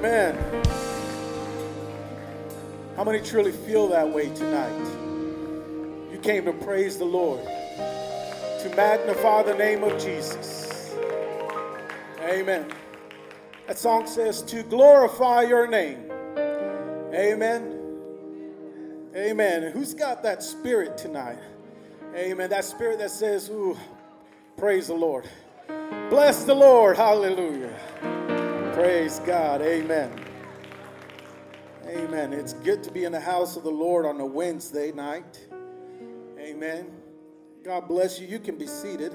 Amen. How many truly feel that way tonight? You came to praise the Lord, to magnify the name of Jesus. Amen. That song says, to glorify your name. Amen. Amen. Who's got that spirit tonight? Amen. That spirit that says, Ooh, praise the Lord. Bless the Lord. Hallelujah. Praise God. Amen. Amen. It's good to be in the house of the Lord on a Wednesday night. Amen. God bless you. You can be seated.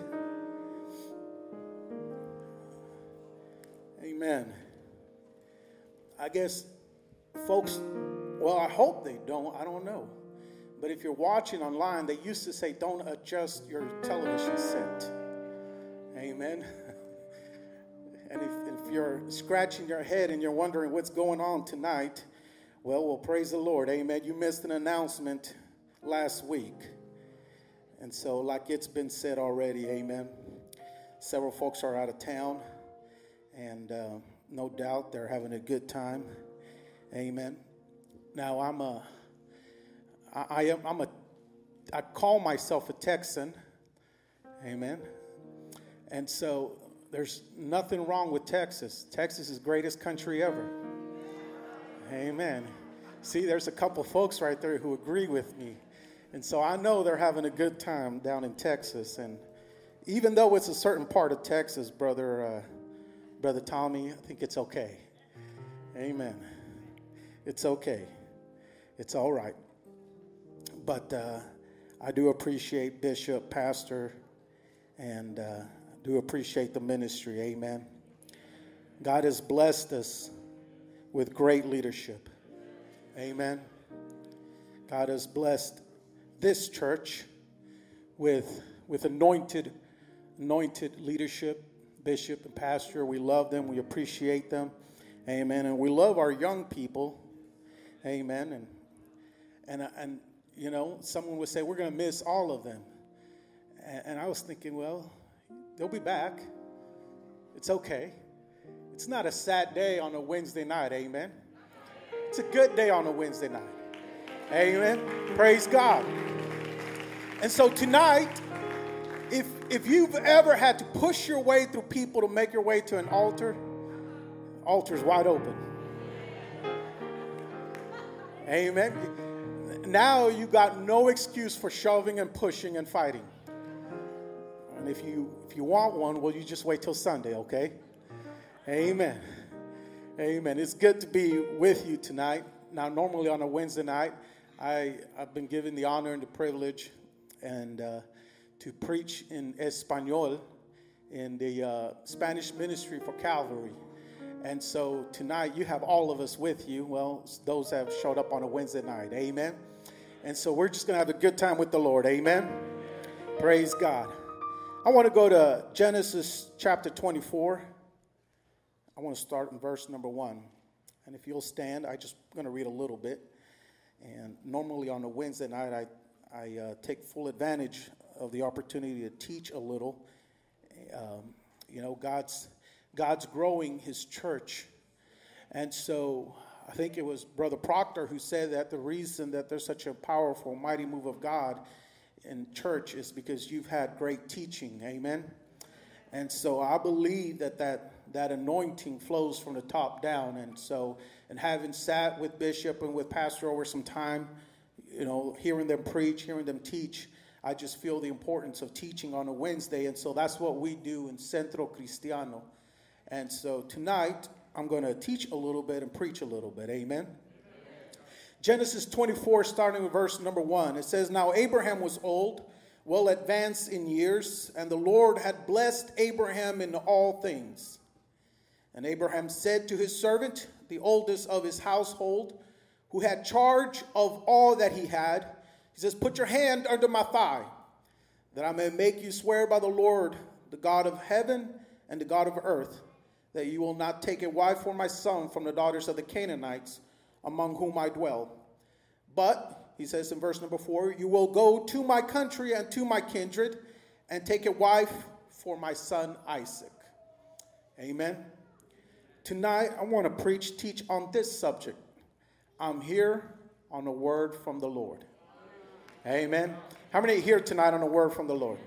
Amen. I guess folks, well, I hope they don't. I don't know. But if you're watching online, they used to say, don't adjust your television set. Amen. And if, if, you're scratching your head and you're wondering what's going on tonight, well, we'll praise the Lord. Amen. You missed an announcement last week. And so, like it's been said already, amen. Several folks are out of town, and uh, no doubt they're having a good time. Amen. Now, I'm a, I, I am, I'm a, I call myself a Texan. Amen. And so there's nothing wrong with Texas. Texas is greatest country ever. Amen. See, there's a couple folks right there who agree with me. And so I know they're having a good time down in Texas. And even though it's a certain part of Texas, brother, uh, brother Tommy, I think it's okay. Amen. It's okay. It's all right. But uh, I do appreciate Bishop, Pastor, and uh, do appreciate the ministry. Amen. God has blessed us with great leadership. Amen. God has blessed this church with, with anointed, anointed leadership, bishop and pastor. We love them. We appreciate them. Amen. And we love our young people. Amen. And and and you know, someone would say we're going to miss all of them. And, and I was thinking, well, They'll be back. It's okay. It's not a sad day on a Wednesday night, amen. It's a good day on a Wednesday night. Amen. Praise God. And so tonight, if if you've ever had to push your way through people to make your way to an altar, altar's wide open. Amen. Now you got no excuse for shoving and pushing and fighting. And if you if you want one, well, you just wait till Sunday, okay? Amen. Amen. It's good to be with you tonight. Now, normally on a Wednesday night, I I've been given the honor and the privilege and uh, to preach in Espanol in the uh, Spanish ministry for Calvary. And so tonight you have all of us with you. Well, those have showed up on a Wednesday night. Amen. And so we're just going to have a good time with the Lord. Amen. Praise God. I want to go to Genesis chapter 24. I want to start in verse number one. And if you'll stand, I just going to read a little bit. And normally on a Wednesday night, I, I uh, take full advantage of the opportunity to teach a little. Um, you know, God's, God's growing his church. And so I think it was Brother Proctor who said that the reason that there's such a powerful, mighty move of God in church is because you've had great teaching. Amen. And so I believe that that, that anointing flows from the top down. And so, and having sat with Bishop and with Pastor over some time, you know, hearing them preach, hearing them teach, I just feel the importance of teaching on a Wednesday. And so that's what we do in Centro Cristiano. And so tonight, I'm going to teach a little bit and preach a little bit. Amen. Genesis 24, starting with verse number 1. It says, Now Abraham was old, well advanced in years, and the Lord had blessed Abraham in all things. And Abraham said to his servant, the oldest of his household, who had charge of all that he had, he says, Put your hand under my thigh, that I may make you swear by the Lord, the God of heaven and the God of earth, that you will not take a wife for my son from the daughters of the Canaanites among whom I dwell. But, he says in verse number four, you will go to my country and to my kindred and take a wife for my son Isaac. Amen. Tonight, I want to preach, teach on this subject. I'm here on a word from the Lord. Amen. How many here tonight on a word from the Lord?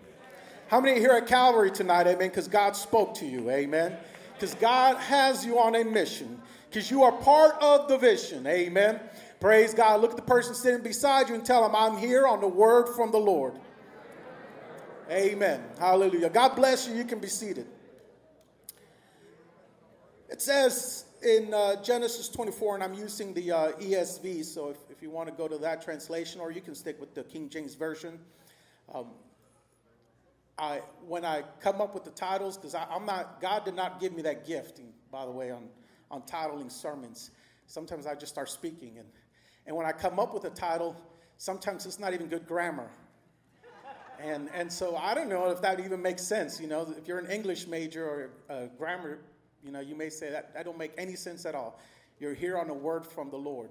How many here at Calvary tonight? Amen. Because God spoke to you. Amen. Because God has you on a mission. Because you are part of the vision. Amen. Praise God. Look at the person sitting beside you and tell them, I'm here on the word from the Lord. Amen. Hallelujah. God bless you. You can be seated. It says in uh, Genesis 24, and I'm using the uh, ESV, so if, if you want to go to that translation, or you can stick with the King James Version. Um, I, when I come up with the titles, because I'm not, God did not give me that gift, by the way, on, on titling sermons. Sometimes I just start speaking, and, and when I come up with a title, sometimes it's not even good grammar. And, and so I don't know if that even makes sense. You know, if you're an English major or a grammar you know, you may say that that don't make any sense at all. You're here on a word from the Lord.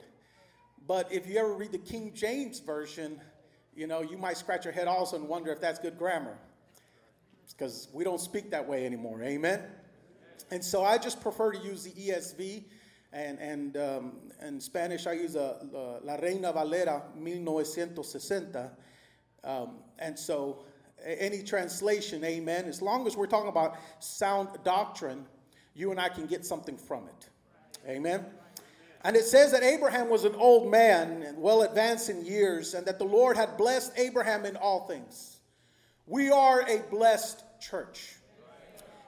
But if you ever read the King James version, you know, you might scratch your head also and wonder if that's good grammar. Because we don't speak that way anymore. Amen. And so I just prefer to use the ESV. And, and um, in Spanish, I use a, a La Reina Valera 1960. Um, and so any translation, amen, as long as we're talking about sound doctrine, you and I can get something from it. Amen. And it says that Abraham was an old man and well advanced in years, and that the Lord had blessed Abraham in all things. We are a blessed church.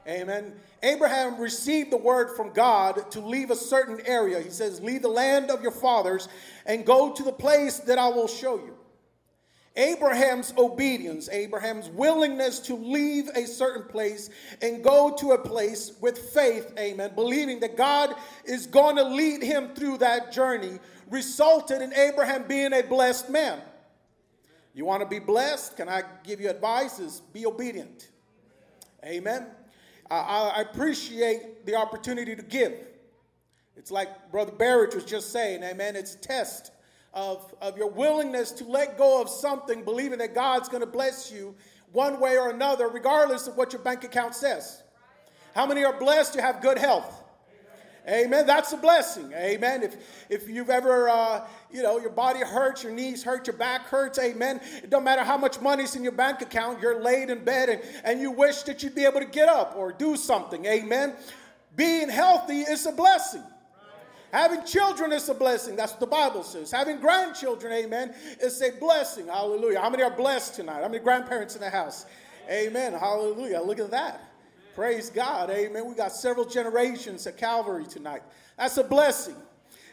Amen. Abraham received the word from God to leave a certain area. He says, Leave the land of your fathers and go to the place that I will show you. Abraham's obedience, Abraham's willingness to leave a certain place and go to a place with faith, amen, believing that God is going to lead him through that journey, resulted in Abraham being a blessed man. You want to be blessed? Can I give you advice? Is be obedient. Amen. I, I appreciate the opportunity to give. It's like Brother Barrett was just saying, amen. It's a test of, of your willingness to let go of something, believing that God's going to bless you one way or another, regardless of what your bank account says. How many are blessed to have good health? Amen. That's a blessing. Amen. If if you've ever, uh, you know, your body hurts, your knees hurt, your back hurts. Amen. It don't matter how much money's in your bank account. You're laid in bed and, and you wish that you'd be able to get up or do something. Amen. Being healthy is a blessing. Having children is a blessing. That's what the Bible says. Having grandchildren, amen, is a blessing. Hallelujah. How many are blessed tonight? How many grandparents in the house? Amen. Hallelujah. Look at that. Praise God. Amen. We got several generations at Calvary tonight. That's a blessing.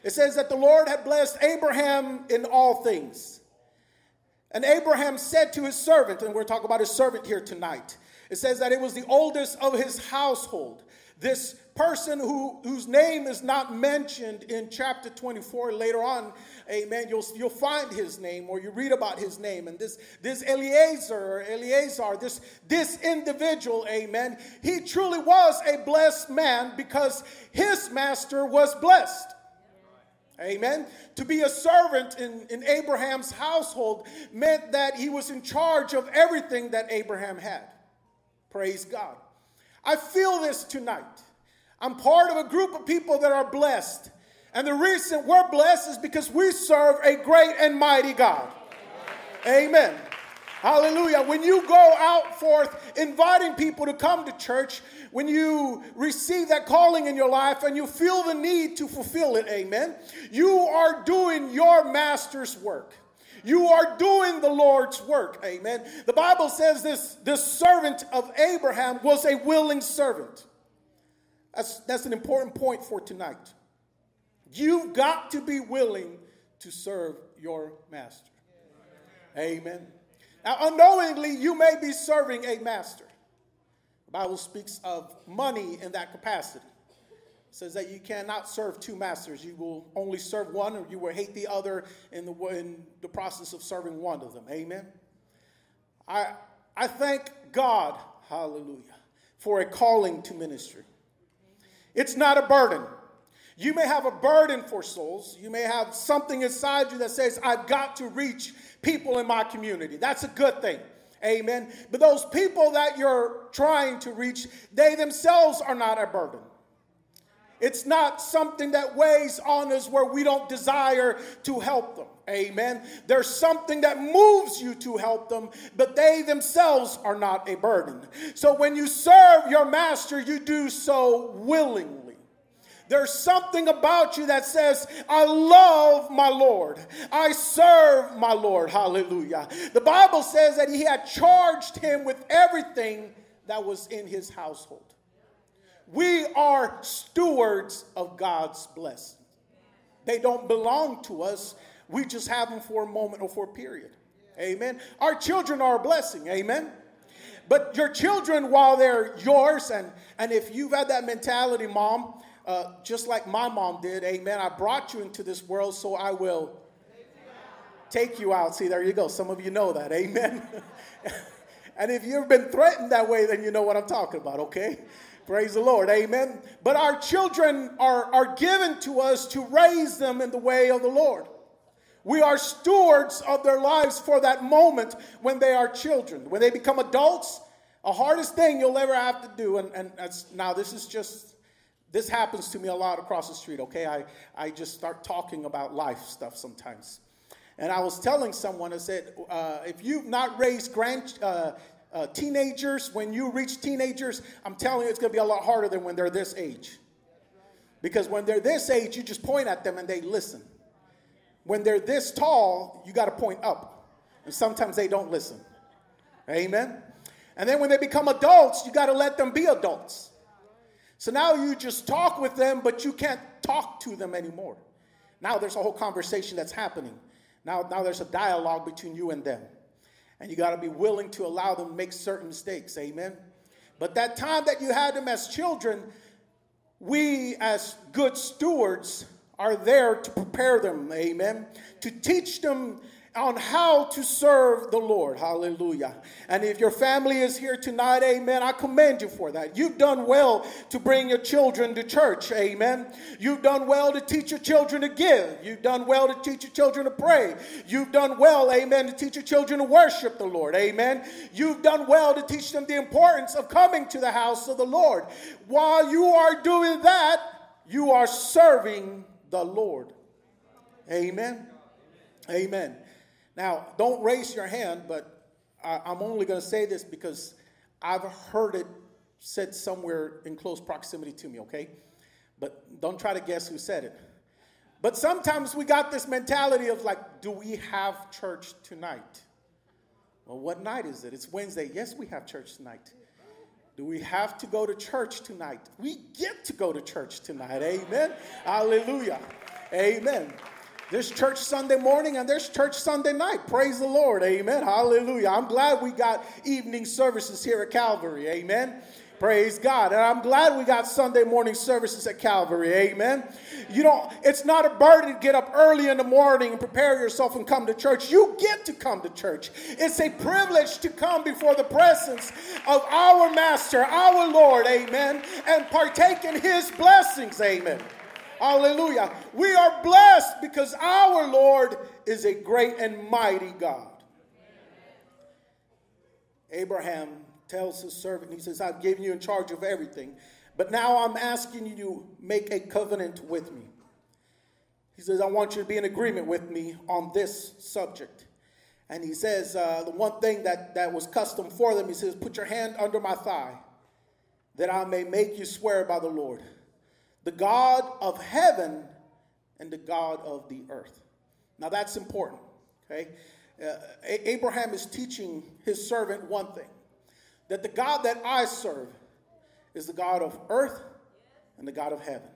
It says that the Lord had blessed Abraham in all things. And Abraham said to his servant, and we're talking about his servant here tonight. It says that it was the oldest of his household. This person who, whose name is not mentioned in chapter 24 later on, amen, you'll, you'll find his name or you read about his name. And this, this Eliezer, Eleazar, this, this individual, amen, he truly was a blessed man because his master was blessed. Amen. To be a servant in, in Abraham's household meant that he was in charge of everything that Abraham had. Praise God. I feel this tonight. I'm part of a group of people that are blessed. And the reason we're blessed is because we serve a great and mighty God. Amen. Hallelujah. When you go out forth inviting people to come to church, when you receive that calling in your life and you feel the need to fulfill it, amen, you are doing your master's work. You are doing the Lord's work, amen. The Bible says this, this servant of Abraham was a willing servant. That's, that's an important point for tonight. You've got to be willing to serve your master. Amen. Now, unknowingly, you may be serving a master. The Bible speaks of money in that capacity. It says that you cannot serve two masters. You will only serve one, or you will hate the other in the, in the process of serving one of them. Amen. I, I thank God, hallelujah, for a calling to ministry. It's not a burden. You may have a burden for souls. You may have something inside you that says, I've got to reach people in my community. That's a good thing. Amen. But those people that you're trying to reach, they themselves are not a burden. It's not something that weighs on us where we don't desire to help them. Amen. There's something that moves you to help them, but they themselves are not a burden. So when you serve your master, you do so willingly. There's something about you that says, I love my Lord. I serve my Lord. Hallelujah. The Bible says that he had charged him with everything that was in his household. We are stewards of God's blessings. They don't belong to us. We just have them for a moment or for a period. Amen. Our children are a blessing. Amen. But your children, while they're yours, and, and if you've had that mentality, mom, uh, just like my mom did, amen, I brought you into this world, so I will take you out. See, there you go. Some of you know that. Amen. and if you've been threatened that way, then you know what I'm talking about, okay? Praise the Lord. Amen. But our children are, are given to us to raise them in the way of the Lord. We are stewards of their lives for that moment when they are children. When they become adults, the hardest thing you'll ever have to do, and, and now this is just, this happens to me a lot across the street, okay? I, I just start talking about life stuff sometimes. And I was telling someone, I said, uh, if you've not raised grand, uh, uh, teenagers, when you reach teenagers, I'm telling you, it's going to be a lot harder than when they're this age. Because when they're this age, you just point at them and they listen. When they're this tall, you got to point up. And sometimes they don't listen. Amen. And then when they become adults, you got to let them be adults. So now you just talk with them, but you can't talk to them anymore. Now there's a whole conversation that's happening. Now, now there's a dialogue between you and them. And you got to be willing to allow them to make certain mistakes. Amen. But that time that you had them as children, we as good stewards are there to prepare them, amen, to teach them on how to serve the Lord. Hallelujah. And if your family is here tonight, amen, I commend you for that. You've done well to bring your children to church, amen. You've done well to teach your children to give. You've done well to teach your children to pray. You've done well, amen, to teach your children to worship the Lord, amen. You've done well to teach them the importance of coming to the house of the Lord. While you are doing that, you are serving the Lord. Amen. Amen. Now, don't raise your hand, but I, am only going to say this because I've heard it said somewhere in close proximity to me, okay? But don't try to guess who said it. But sometimes we got this mentality of like, do we have church tonight? Well, what night is it? It's Wednesday. Yes, we have church tonight. Do we have to go to church tonight? We get to go to church tonight. Amen. Hallelujah. Amen. There's church Sunday morning and there's church Sunday night. Praise the Lord. Amen. Hallelujah. I'm glad we got evening services here at Calvary. Amen. Praise God. And I'm glad we got Sunday morning services at Calvary. Amen. You know, it's not a burden to get up early in the morning and prepare yourself and come to church. You get to come to church. It's a privilege to come before the presence of our Master, our Lord. Amen. And partake in his blessings. Amen. Hallelujah. We are blessed because our Lord is a great and mighty God. Abraham tells his servant, he says, I've given you in charge of everything, but now I'm asking you to make a covenant with me. He says, I want you to be in agreement with me on this subject. And he says, uh, the one thing that, that was custom for them, he says, put your hand under my thigh, that I may make you swear by the Lord, the God of heaven and the God of the earth. Now that's important, okay? Uh, Abraham is teaching his servant one thing that the God that I serve is the God of earth and the God of heaven.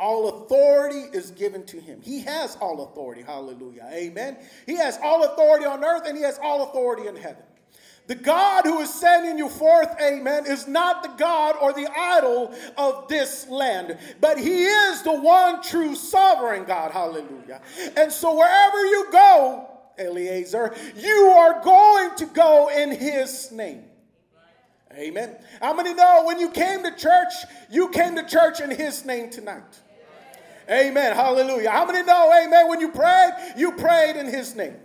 All authority is given to him. He has all authority. Hallelujah. Amen. He has all authority on earth and he has all authority in heaven. The God who is sending you forth, amen, is not the God or the idol of this land, but He is the one true sovereign God. Hallelujah. And so wherever you go, Eliezer, you are going to go in His name. Amen. How many know when you came to church, you came to church in His name tonight? Amen. Hallelujah. How many know, amen, when you prayed, you prayed in His name?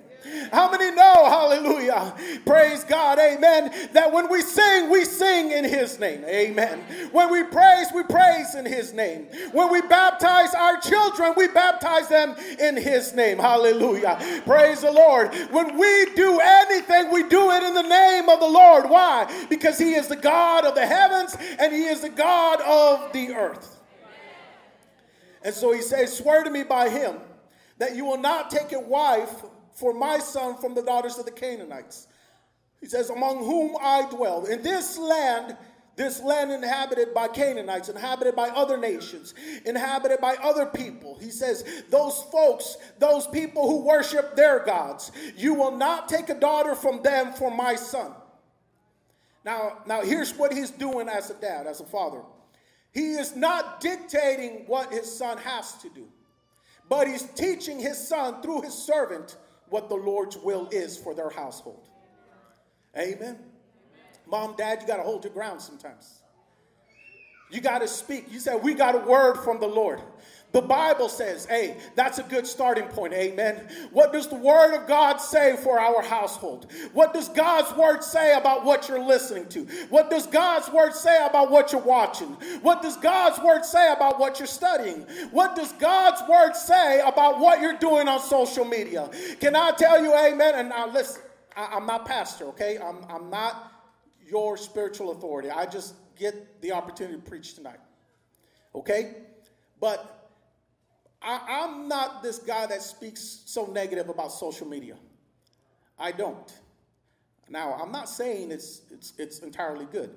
How many know, hallelujah, praise God, amen, that when we sing, we sing in His name, amen. When we praise, we praise in His name. When we baptize our children, we baptize them in His name, hallelujah. Praise the Lord. When we do anything, we do it in the name of the Lord. Why? Because He is the God of the heavens and He is the God of the earth. And so He says, Swear to me by Him that you will not take a wife for my son from the daughters of the Canaanites. He says, Among whom I dwell. In this land, this land inhabited by Canaanites, inhabited by other nations, inhabited by other people. He says, Those folks, those people who worship their gods, you will not take a daughter from them for my son. Now, now here's what he's doing as a dad, as a father. He is not dictating what his son has to do, but he's teaching his son through his servant what the Lord's will is for their household. Amen. Mom, dad, you got to hold your ground sometimes. You got to speak. You said, We got a word from the Lord. The Bible says, hey, that's a good starting point. Amen. What does the Word of God say for our household? What does God's Word say about what you're listening to? What does God's Word say about what you're watching? What does God's Word say about what you're studying? What does God's Word say about what you're doing on social media? Can I tell you, amen? And now listen, I, am not pastor, okay? I'm, I'm not your spiritual authority. I just get the opportunity to preach tonight, okay? But I, am not this guy that speaks so negative about social media. I don't. Now, I'm not saying it's, it's, it's entirely good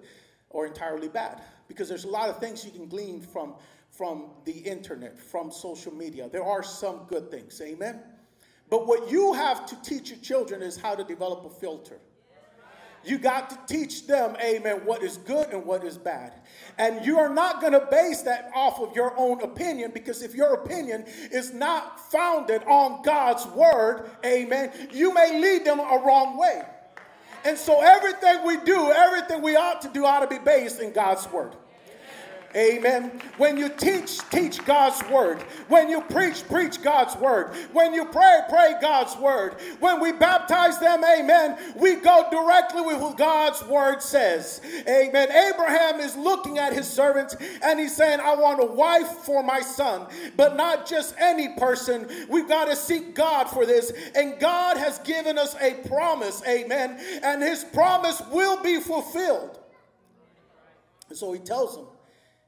or entirely bad because there's a lot of things you can glean from, from the internet, from social media. There are some good things, amen? But what you have to teach your children is how to develop a filter. You got to teach them, amen, what is good and what is bad. And you are not going to base that off of your own opinion because if your opinion is not founded on God's word, amen, you may lead them a wrong way. And so everything we do, everything we ought to do, ought to be based in God's word. Amen. When you teach, teach God's word. When you preach, preach God's word. When you pray, pray God's word. When we baptize them, amen, we go directly with what God's word says. Amen. Abraham is looking at his servants and he's saying, I want a wife for my son, but not just any person. We've got to seek God for this. And God has given us a promise, amen. And his promise will be fulfilled. And so he tells him,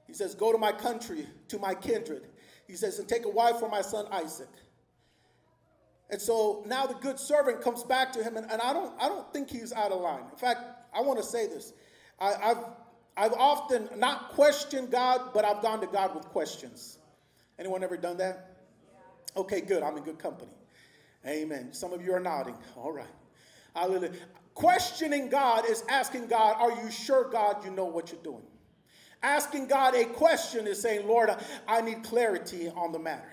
he says, Go to my country, to my kindred. He says, And take a wife for my son Isaac. And so now the good servant comes back to him, and, and I, don't, I don't think he's out of line. In fact, I want to say this. I, I've, I've often not questioned God, but I've gone to God with questions. Anyone ever done that? Okay, good. I'm in good company. Amen. Some of you are nodding. All right. Hallelujah. Questioning God is asking God, Are you sure, God, you know what you're doing? Asking God a question is saying, Lord, I need clarity on the matter.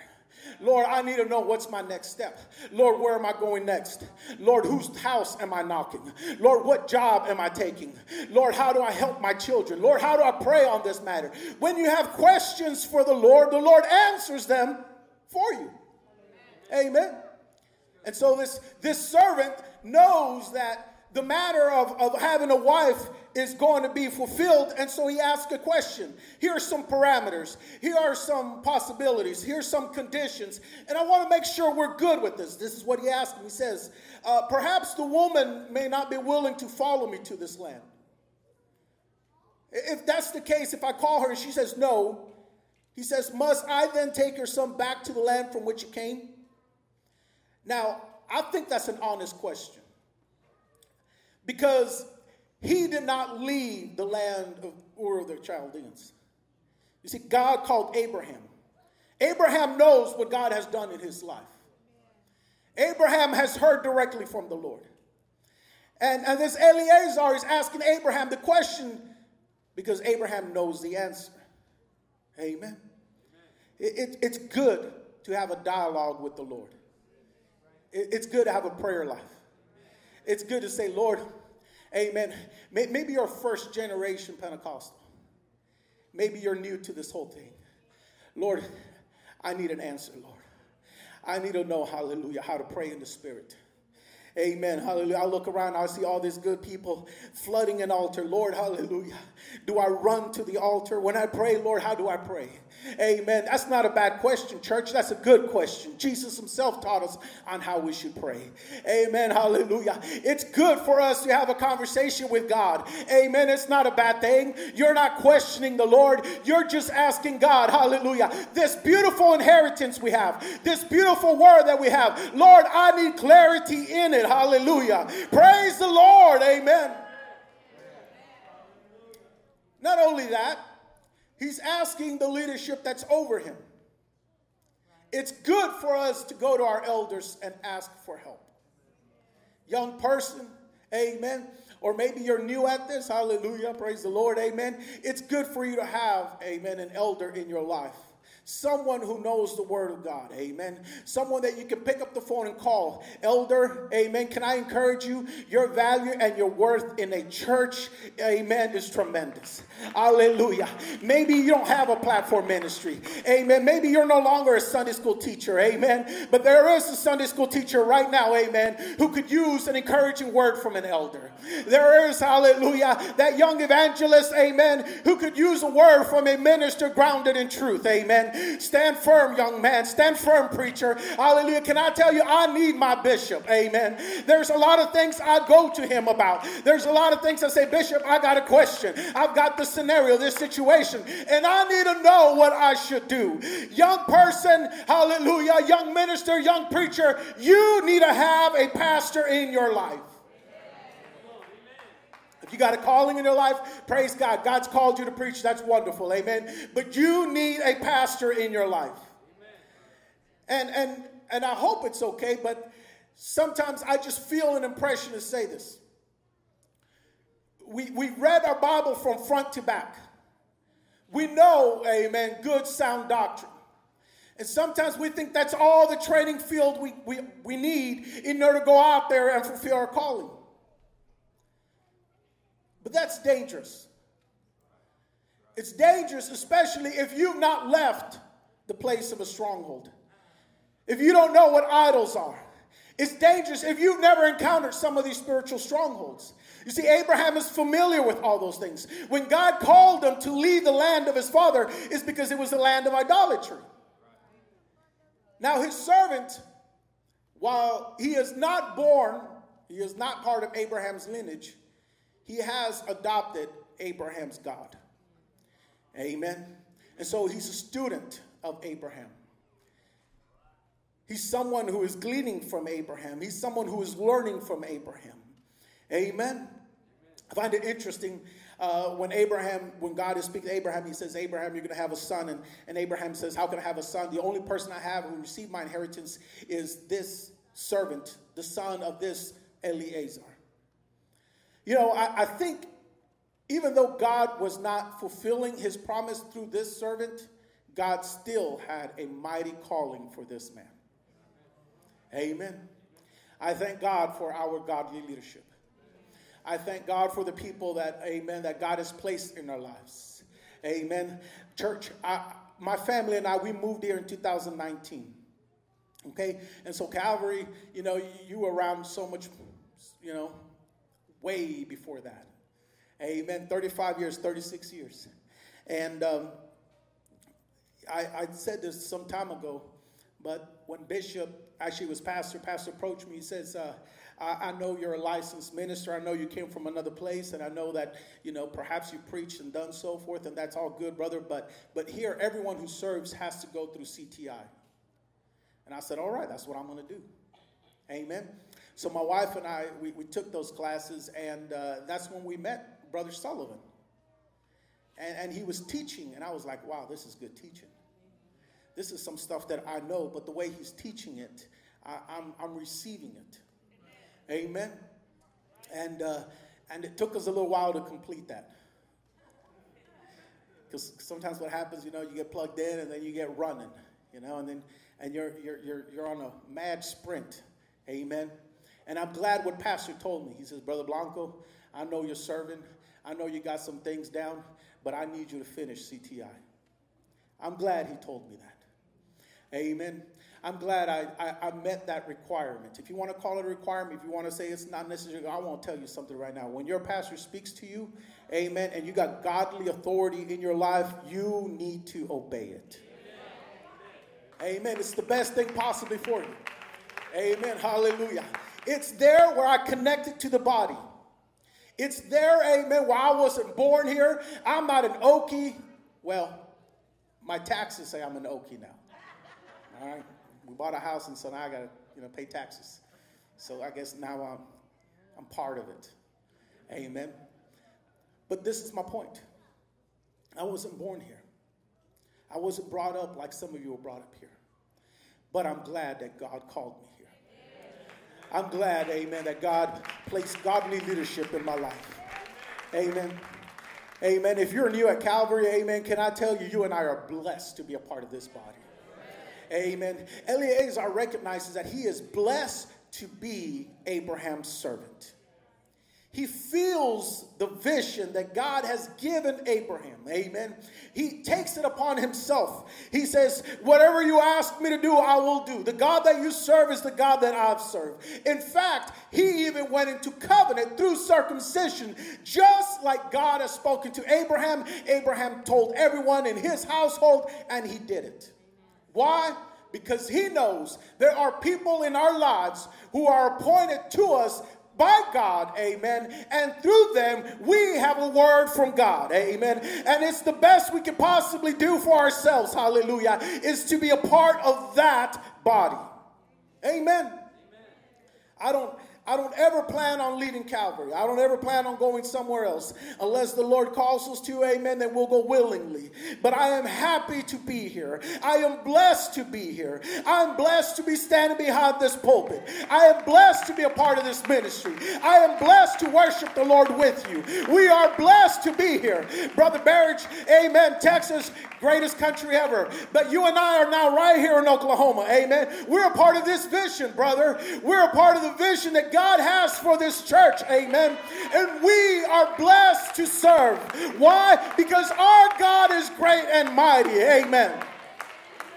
Lord, I need to know what's my next step. Lord, where am I going next? Lord, whose house am I knocking? Lord, what job am I taking? Lord, how do I help my children? Lord, how do I pray on this matter? When you have questions for the Lord, the Lord answers them for you. Amen. And so this, this servant knows that the matter of, of having a wife is going to be fulfilled. And so he asked a question. Here are some parameters. Here are some possibilities. Here's some conditions. And I want to make sure we're good with this. This is what he asked him. He says, uh, Perhaps the woman may not be willing to follow me to this land. If that's the case, if I call her and she says no, he says, Must I then take her son back to the land from which it came? Now, I think that's an honest question. Because he did not leave the land of Ur of the Chaldeans. You see, God called Abraham. Abraham knows what God has done in his life. Abraham has heard directly from the Lord. And, and this Eleazar is asking Abraham the question because Abraham knows the answer. Amen. It, it, it's good to have a dialogue with the Lord, it, it's good to have a prayer life. It's good to say, Lord, Amen. Maybe you're first generation Pentecostal. Maybe you're new to this whole thing. Lord, I need an answer, Lord. I need to know, hallelujah, how to pray in the Spirit. Amen. Hallelujah. I look around, I see all these good people flooding an altar. Lord, hallelujah. Do I run to the altar? When I pray, Lord, how do I pray? Amen. That's not a bad question, church. That's a good question. Jesus himself taught us on how we should pray. Amen. Hallelujah. It's good for us to have a conversation with God. Amen. It's not a bad thing. You're not questioning the Lord. You're just asking God, hallelujah, this beautiful inheritance we have, this beautiful word that we have. Lord, I need clarity in it. Hallelujah. Praise the Lord. Amen. Not only that, He's asking the leadership that's over him. It's good for us to go to our elders and ask for help. Young person, amen. Or maybe you're new at this, hallelujah, praise the Lord, amen. It's good for you to have, amen, an elder in your life someone who knows the word of God. Amen. Someone that you can pick up the phone and call. Elder, amen. Can I encourage you? Your value and your worth in a church, amen, is tremendous. Hallelujah. Maybe you don't have a platform ministry. Amen. Maybe you're no longer a Sunday school teacher. Amen. But there is a Sunday school teacher right now, amen, who could use an encouraging word from an elder. There is, hallelujah, that young evangelist, amen, who could use a word from a minister grounded in truth. Amen. Stand firm, young man. Stand firm, preacher. Hallelujah. Can I tell you, I need my bishop. Amen. There's a lot of things I go to him about. There's a lot of things I say, Bishop, I got a question. I've got this scenario, this situation, and I need to know what I should do. Young person, hallelujah, young minister, young preacher, you need to have a pastor in your life. If you got a calling in your life, praise God. God's called you to preach. That's wonderful. Amen. But you need a pastor in your life. And and and I hope it's okay, but sometimes I just feel an impression to say this. We we read our Bible from front to back. We know, amen, good sound doctrine. And sometimes we think that's all the training field we, we, we need in order to go out there and fulfill our calling. But that's dangerous. It's dangerous, especially if you've not left the place of a stronghold. If you don't know what idols are. It's dangerous if you've never encountered some of these spiritual strongholds. You see, Abraham is familiar with all those things. When God called him to leave the land of his father, is because it was the land of idolatry. Now, his servant, while he is not born, he is not part of Abraham's lineage, he has adopted Abraham's God. Amen. And so he's a student of Abraham. He's someone who is gleaning from Abraham. He's someone who is learning from Abraham. Amen. I find it interesting uh, when Abraham, when God is speaking to Abraham, he says, Abraham, you're going to have a son. And, and Abraham says, How can I have a son? The only person I have who received my inheritance is this servant, the son of this Eliezer. You know, I, I think even though God was not fulfilling his promise through this servant, God still had a mighty calling for this man. Amen. I thank God for our godly leadership. I thank God for the people that, amen, that God has placed in our lives. Amen. Church, I, my family and I, we moved here in 2019. Okay? And so Calvary, you know, you were around so much, you know, way before that. Amen. 35 years, 36 years. And um, I, I said this some time ago, but when Bishop actually was pastor, Pastor approached me, he says, uh, I, I, know you're a licensed minister. I know you came from another place, and I know that, you know, perhaps you preached and done so forth, and that's all good, brother. But, but here, everyone who serves has to go through CTI. And I said, all right, that's what I'm going to do. Amen. So my wife and I, we, we took those classes, and uh, that's when we met Brother Sullivan. And, and he was teaching, and I was like, wow, this is good teaching. This is some stuff that I know, but the way he's teaching it, I, am I'm, I'm receiving it. Amen. And, uh, and it took us a little while to complete that. Because sometimes what happens, you know, you get plugged in and then you get running, you know, and then and you're, you're, you're, you're on a mad sprint. Amen. And I'm glad what Pastor told me. He says, Brother Blanco, I know you're serving. I know you got some things down, but I need you to finish CTI. I'm glad he told me that. Amen. I'm glad I, I, I, met that requirement. If you want to call it a requirement, if you want to say it's not necessary, I won't tell you something right now. When your pastor speaks to you, amen, and you got godly authority in your life, you need to obey it. Amen. amen. It's the best thing possibly for you. Amen. Hallelujah. It's there where I connected to the body. It's there, amen, where I wasn't born here. I'm not an Okie. Well, my taxes say I'm an Okie now. All right we bought a house, and so now I got to you know pay taxes. So I guess now I'm I'm part of it. Amen. But this is my point. I wasn't born here. I wasn't brought up like some of you were brought up here. But I'm glad that God called me here. I'm glad, amen, that God placed godly leadership in my life. Amen. Amen. If you're new at Calvary, amen, can I tell you, you and I are blessed to be a part of this body. Amen. Eleazar recognizes that he is blessed to be Abraham's servant. He feels the vision that God has given Abraham. Amen. He takes it upon himself. He says, Whatever you ask me to do, I will do. The God that you serve is the God that I've served. In fact, he even went into covenant through circumcision, just like God has spoken to Abraham. Abraham told everyone in his household, and he did it. Why? Because he knows there are people in our lives who are appointed to us by God, amen. And through them, we have a word from God, amen. And it's the best we can possibly do for ourselves, hallelujah, is to be a part of that body, amen. amen. I don't. I don't ever plan on leaving Calvary. I don't ever plan on going somewhere else. Unless the Lord calls us to, amen, then we'll go willingly. But I am happy to be here. I am blessed to be here. I'm blessed to be standing behind this pulpit. I am blessed to be a part of this ministry. I am blessed to worship the Lord with you. We are blessed to be here. Brother Barrage, amen, Texas, greatest country ever. But you and I are now right here in Oklahoma, amen. We're a part of this vision, brother. We're a part of the vision that God has for this church. Amen. And we are blessed to serve. Why? Because our God is great and mighty. Amen.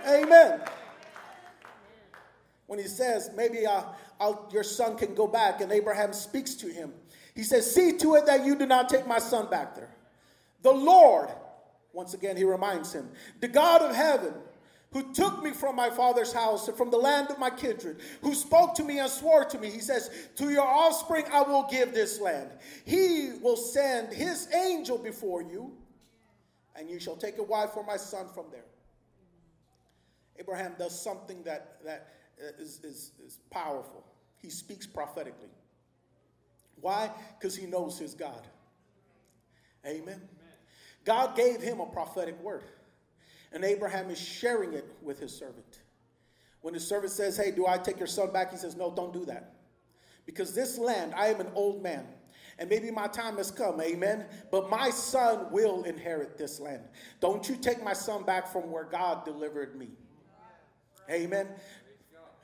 Amen. When he says, maybe uh, your son can go back, and Abraham speaks to him, he says, See to it that you do not take my son back there. The Lord, once again, he reminds him, the God of heaven who took me from my father's house and from the land of my kindred, who spoke to me and swore to me. He says, To your offspring I will give this land. He will send his angel before you, and you shall take a wife for my son from there. Abraham does something that, that uh, is, is, is powerful. He speaks prophetically. Why? Because he knows his God. Amen. Amen. God gave him a prophetic word. And Abraham is sharing it with his servant. When his servant says, Hey, do I take your son back? He says, No, don't do that. Because this land, I am an old man. And maybe my time has come, amen. But my son will inherit this land. Don't you take my son back from where God delivered me. Amen.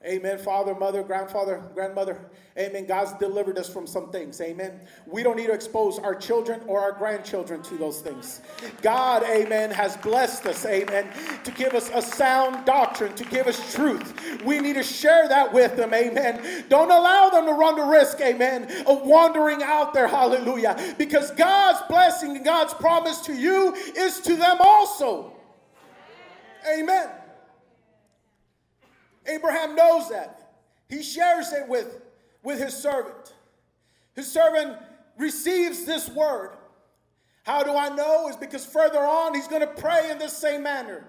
Amen. Father, mother, grandfather, grandmother. Amen. God's delivered us from some things. Amen. We don't need to expose our children or our grandchildren to those things. God, amen, has blessed us, amen, to give us a sound doctrine, to give us truth. We need to share that with them, amen. Don't allow them to run the risk, amen, of wandering out there, hallelujah. Because God's blessing and God's promise to you is to them also. Amen. Abraham knows that. He shares it with, with his servant. His servant receives this word. How do I know? Is because further on he's going to pray in the same manner.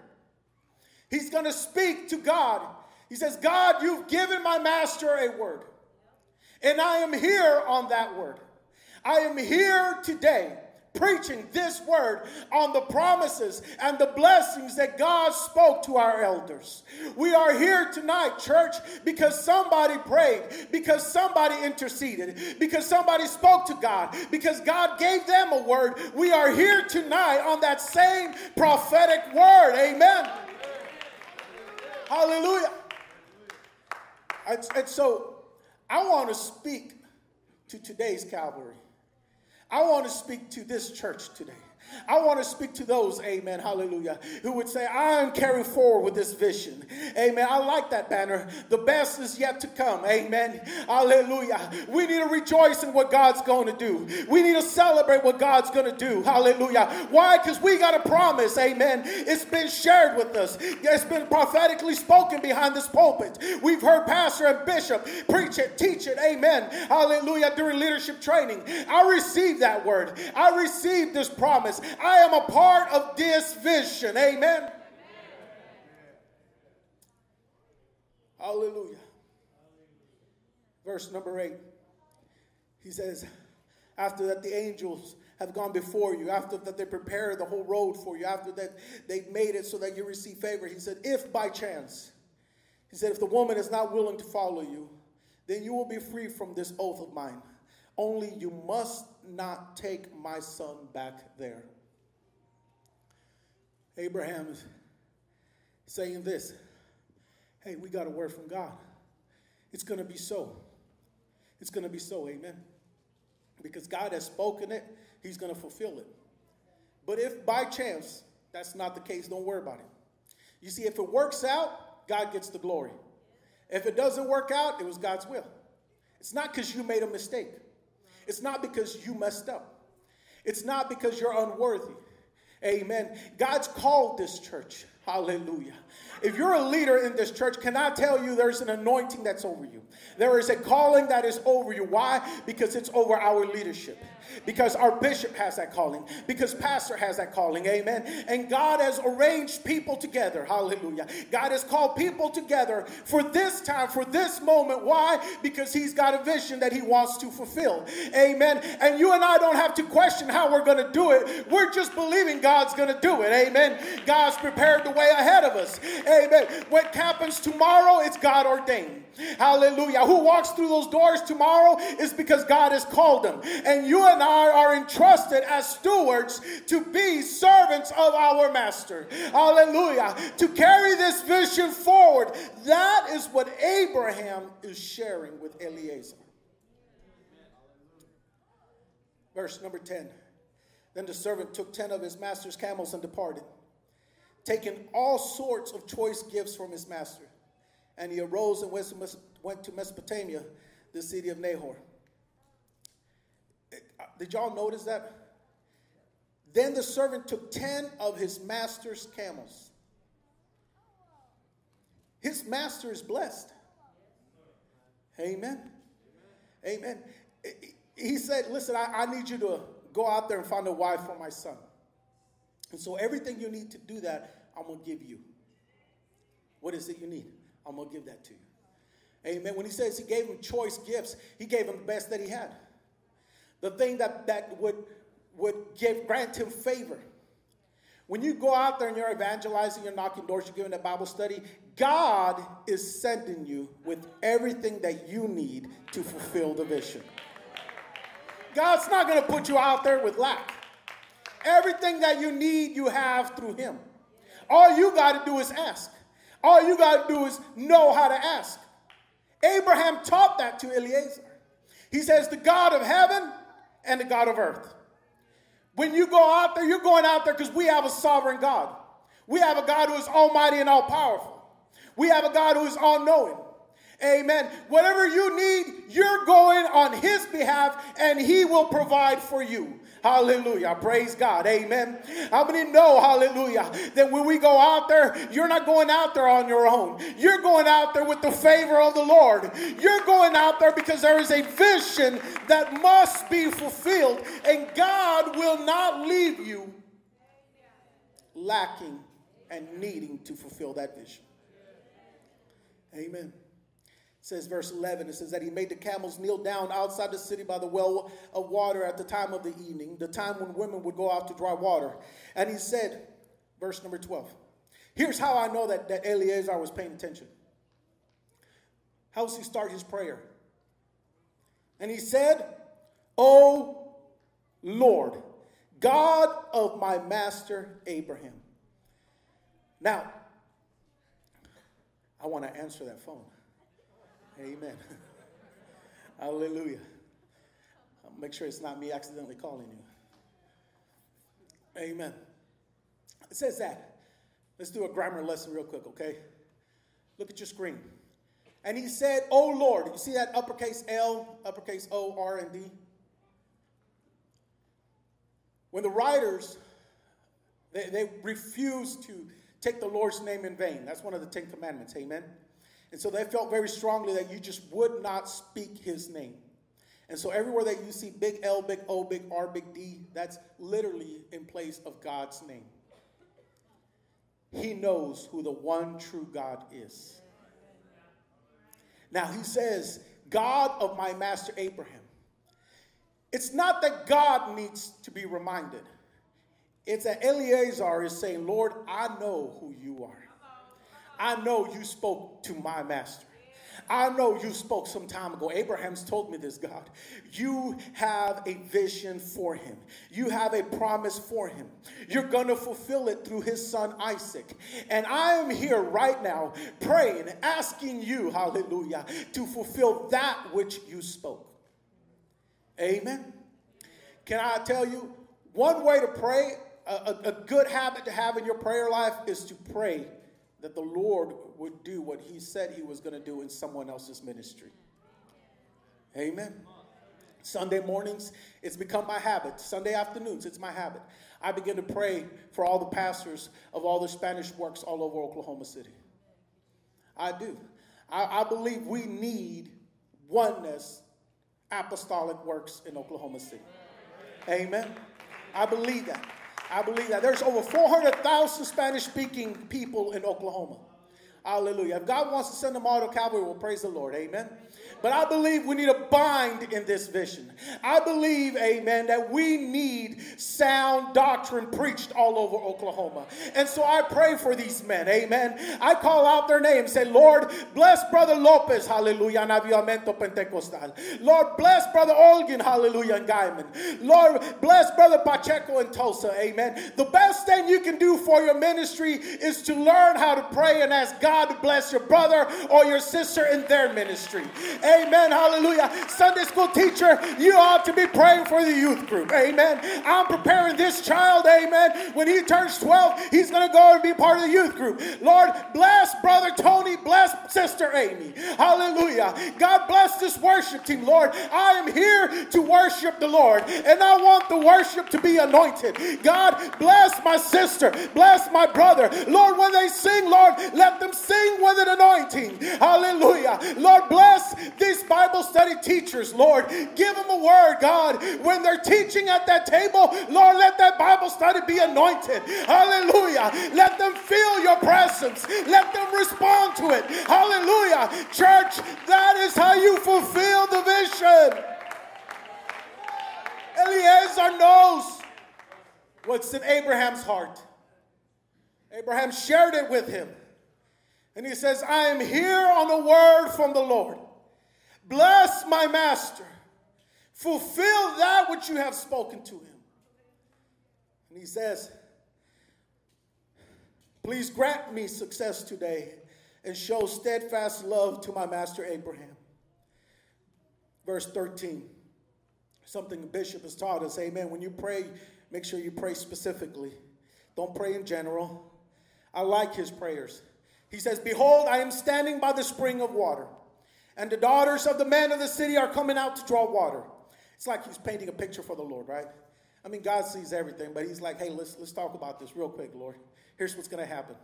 He's going to speak to God. He says, God, you've given my master a word, and I am here on that word. I am here today preaching this word on the promises and the blessings that God spoke to our elders. We are here tonight, church, because somebody prayed, because somebody interceded, because somebody spoke to God, because God gave them a word. We are here tonight on that same prophetic word. Amen. Hallelujah. And, and so I want to speak to today's Calvary. I want to speak to this church today. I want to speak to those, amen, hallelujah, who would say, I'm carrying forward with this vision. Amen. I like that banner. The best is yet to come. Amen. Hallelujah. We need to rejoice in what God's going to do. We need to celebrate what God's going to do. Hallelujah. Why? Because we got a promise. Amen. It's been shared with us, it's been prophetically spoken behind this pulpit. We've heard pastor and bishop preach it, teach it. Amen. Hallelujah. During leadership training. I received that word. I received this promise. I am a part of this vision. Amen. Hallelujah. Verse number eight. He says, after that, the angels have gone before you, after that they prepare the whole road for you, after that they've made it so that you receive favor. He said, if by chance, he said, if the woman is not willing to follow you, then you will be free from this oath of mine. Only you must not take my son back there. Abraham is saying this hey, we got a word from God. It's going to be so. It's going to be so, amen. Because God has spoken it, He's going to fulfill it. But if by chance that's not the case, don't worry about it. You see, if it works out, God gets the glory. If it doesn't work out, it was God's will. It's not because you made a mistake, it's not because you messed up, it's not because you're unworthy. Amen. God's called this church. Hallelujah. If you're a leader in this church, can I tell you there's an anointing that's over you? There is a calling that is over you. Why? Because it's over our leadership. Because our bishop has that calling. Because pastor has that calling. Amen. And God has arranged people together. Hallelujah. God has called people together for this time, for this moment. Why? Because he's got a vision that he wants to fulfill. Amen. And you and I don't have to question how we're going to do it. We're just believing God's going to do it. Amen. God's prepared the way ahead of us. Amen. What happens tomorrow, it's God ordained. Hallelujah. Who walks through those doors tomorrow is because God has called them. And you and I are entrusted as stewards to be servants of our master. Hallelujah. To carry this vision forward. That is what Abraham is sharing with Eliezer. Verse number 10. Then the servant took 10 of his master's camels and departed, taking all sorts of choice gifts from his master. And he arose and went to Mesopotamia, the city of Nahor. Did y'all notice that? Then the servant took 10 of his master's camels. His master is blessed. Amen. Amen. He said, Listen, I, I, need you to go out there and find a wife for my son. And so, everything you need to do that, I'm going to give you. What is it you need? I'm going to give that to you. Amen. When he says he gave him choice gifts, he gave him the best that he had. The thing that, that would, would give, grant him favor. When you go out there and you're evangelizing, you're knocking doors, you're giving a Bible study, God is sending you with everything that you need to fulfill the vision. God's not going to put you out there with lack. Everything that you need, you have through Him. All you got to do is ask. All you got to do is know how to ask. Abraham taught that to Eliezer. He says, The God of heaven and the God of earth. When you go out there, you're going out there because we have a sovereign God. We have a God who is almighty and all powerful. We have a God who is all knowing. Amen. Whatever you need, you're going on His behalf and He will provide for you. Hallelujah. Praise God. Amen. How many know, hallelujah, that when we go out there, you're not going out there on your own. You're going out there with the favor of the Lord. You're going out there because there is a vision that must be fulfilled, and God will not leave you lacking and needing to fulfill that vision. Amen says verse 11 it says that he made the camels kneel down outside the city by the well of water at the time of the evening the time when women would go out to draw water. And he said verse number 12 here's how i know that, that eleazar was paying attention. How does he start his prayer? And he said o lord god of my master abraham. Now i want to answer that phone Amen. Hallelujah. I'll make sure it's not me accidentally calling you. Amen. It says that. Let's do a grammar lesson real quick, okay? Look at your screen. And he said, Oh Lord. You see that uppercase L, uppercase O, R, and D? When the writers, they, they refused to take the Lord's name in vain. That's one of the Ten Commandments, amen? And so they felt very strongly that you just would not speak his name. And so everywhere that you see big L, big O, big R, big D, that's literally in place of God's name. He knows who the one true God is. Now he says, God of my master Abraham. It's not that God needs to be reminded. It's that Eleazar is saying, Lord, I know who you are. I know you spoke to my master. I know you spoke some time ago. Abraham's told me this, God. You have a vision for him, you have a promise for him. You're going to fulfill it through his son Isaac. And I am here right now praying, asking you, hallelujah, to fulfill that which you spoke. Amen. Can I tell you, one way to pray, a, a, good habit to have in your prayer life is to pray that the Lord would do what he said he was going to do in someone else's ministry. Amen. Sunday mornings, it's become my habit. Sunday afternoons, it's my habit. I begin to pray for all the pastors of all the Spanish works all over Oklahoma City. I do. I, I believe we need oneness, apostolic works in Oklahoma City. Amen. I believe that. I believe that. There's over 400,000 Spanish speaking people in Oklahoma. Hallelujah. If God wants to send them all to Calvary, we'll praise the Lord. Amen. But I believe we need to bind in this vision. I believe, amen, that we need sound doctrine preached all over Oklahoma. And so I pray for these men, amen. I call out their names, say, Lord, bless Brother Lopez, hallelujah, Avivamiento Pentecostal. Lord, bless Brother Olgin, hallelujah, in Guymon. Lord, bless Brother Pacheco in Tulsa, amen. The best thing you can do for your ministry is to learn how to pray and ask God to bless your brother or your sister in their ministry. Amen. Hallelujah. Sunday school teacher, you ought to be praying for the youth group. Amen. I'm preparing this child. Amen. When he turns 12, he's going to go and be part of the youth group. Lord, bless brother Tony. Bless sister Amy. Hallelujah. God bless this worship team. Lord, I am here to worship the Lord, and I want the worship to be anointed. God, bless my sister. Bless my brother. Lord, when they sing, Lord, let them sing with an anointing. Hallelujah. Lord, bless these Bible study teachers, Lord. Give them a word, God. When they're teaching at that table, Lord, let that Bible study be anointed. Hallelujah. Let them feel your presence. Let them respond to it. Hallelujah. Church, that is how you fulfill the vision. Eliezer knows what's in Abraham's heart. Abraham shared it with him. And he says, I am here on a word from the Lord. Bless my master. Fulfill that which you have spoken to him. And he says, Please grant me success today and show steadfast love to my master Abraham. Verse 13. Something the bishop has taught us. Amen. When you pray, make sure you pray specifically. Don't pray in general. I like his prayers. He says, Behold, I am standing by the spring of water and the daughters of the men of the city are coming out to draw water. It's like he's painting a picture for the Lord, right? I mean, God sees everything, but he's like, hey, let's, let's talk about this real quick, Lord. Here's what's going to happen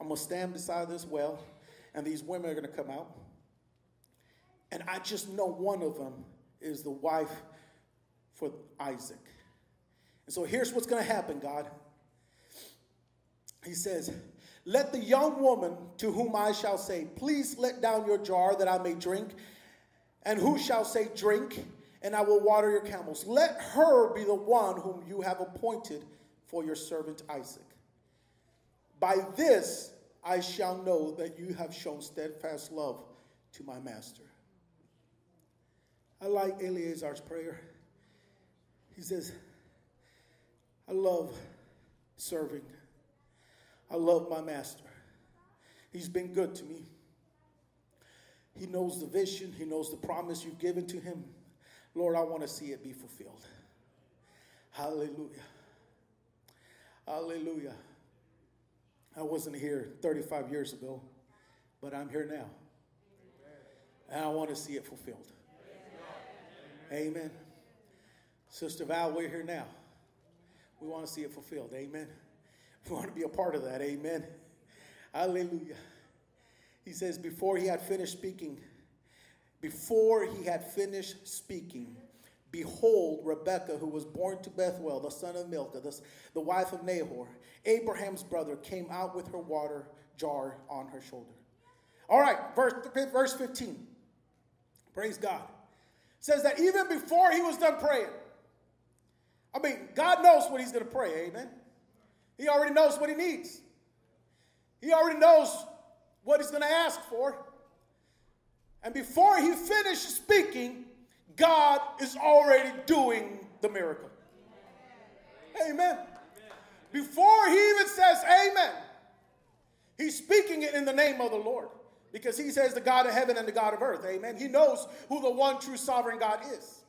I'm going to stand beside this well, and these women are going to come out. And I just know one of them is the wife for Isaac. And so here's what's going to happen, God. He says, let the young woman to whom I shall say, Please let down your jar that I may drink, and who shall say, Drink, and I will water your camels. Let her be the one whom you have appointed for your servant Isaac. By this I shall know that you have shown steadfast love to my master. I like Eleazar's prayer. He says, I love serving. I love my master. He's been good to me. He knows the vision, He knows the promise you've given to Him. Lord, I want to see it be fulfilled. Hallelujah. Hallelujah. I wasn't here 35 years ago, but I'm here now. And I want to see it fulfilled. Amen. Sister Val, we're here now. We want to see it fulfilled. Amen. We want to be a part of that. Amen. Hallelujah. He says, before he had finished speaking, before he had finished speaking, behold, Rebekah, who was born to Bethuel, the son of Milcah, the, the wife of Nahor, Abraham's brother, came out with her water jar on her shoulder. All right, verse, verse 15. Praise God. says that even before he was done praying, I mean, God knows what he's going to pray, amen? He already knows what he needs. He already knows what he's going to ask for. And before he finishes speaking, God is already doing the miracle. Amen. Before he even says amen, he's speaking it in the name of the Lord. Because he says the God of heaven and the God of earth. Amen. He knows who the one true sovereign God is.